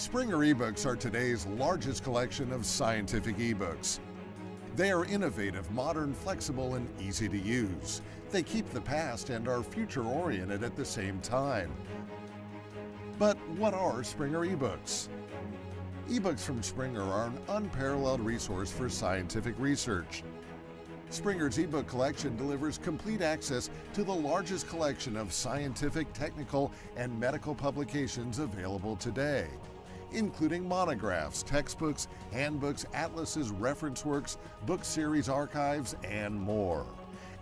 Springer eBooks are today's largest collection of scientific ebooks. They are innovative, modern, flexible, and easy to use. They keep the past and are future oriented at the same time. But what are Springer eBooks? Ebooks from Springer are an unparalleled resource for scientific research. Springer's ebook collection delivers complete access to the largest collection of scientific, technical, and medical publications available today, including monographs, textbooks, handbooks, atlases, reference works, book series archives, and more.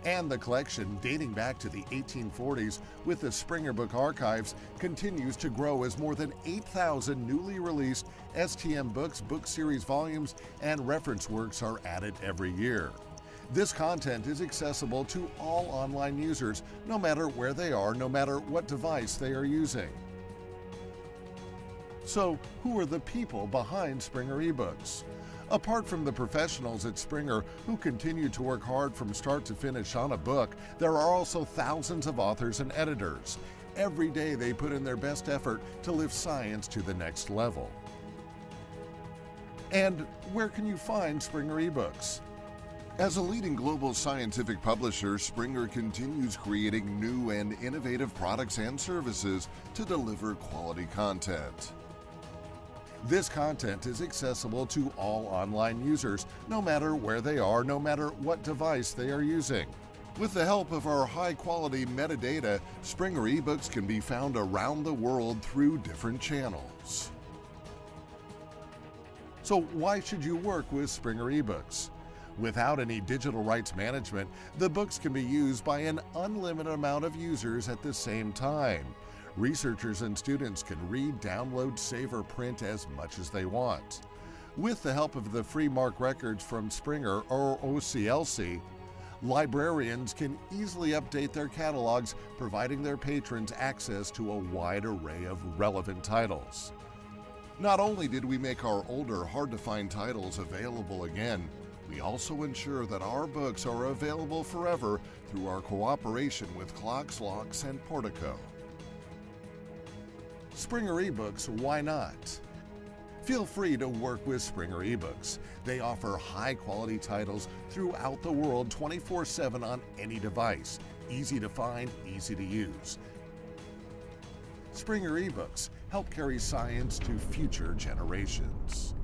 And the collection, dating back to the 1840s with the Springer Book Archives, continues to grow as more than 8,000 newly released STM books, book series volumes, and reference works are added every year. This content is accessible to all online users, no matter where they are, no matter what device they are using. So, who are the people behind Springer eBooks? Apart from the professionals at Springer who continue to work hard from start to finish on a book, there are also thousands of authors and editors. Every day they put in their best effort to lift science to the next level. And where can you find Springer eBooks? As a leading global scientific publisher, Springer continues creating new and innovative products and services to deliver quality content. This content is accessible to all online users, no matter where they are, no matter what device they are using. With the help of our high quality metadata, Springer ebooks can be found around the world through different channels. So, why should you work with Springer ebooks? Without any digital rights management, the books can be used by an unlimited amount of users at the same time. Researchers and students can read, download, save, or print as much as they want. With the help of the free MARC records from Springer or OCLC, librarians can easily update their catalogs, providing their patrons access to a wide array of relevant titles. Not only did we make our older, hard to find titles available again, we also ensure that our books are available forever through our cooperation with CLOCKSS, LOCKSS, and Portico. Springer eBooks, why not? Feel free to work with Springer eBooks. They offer high quality titles throughout the world 24 7 on any device. Easy to find, easy to use. Springer eBooks help carry science to future generations.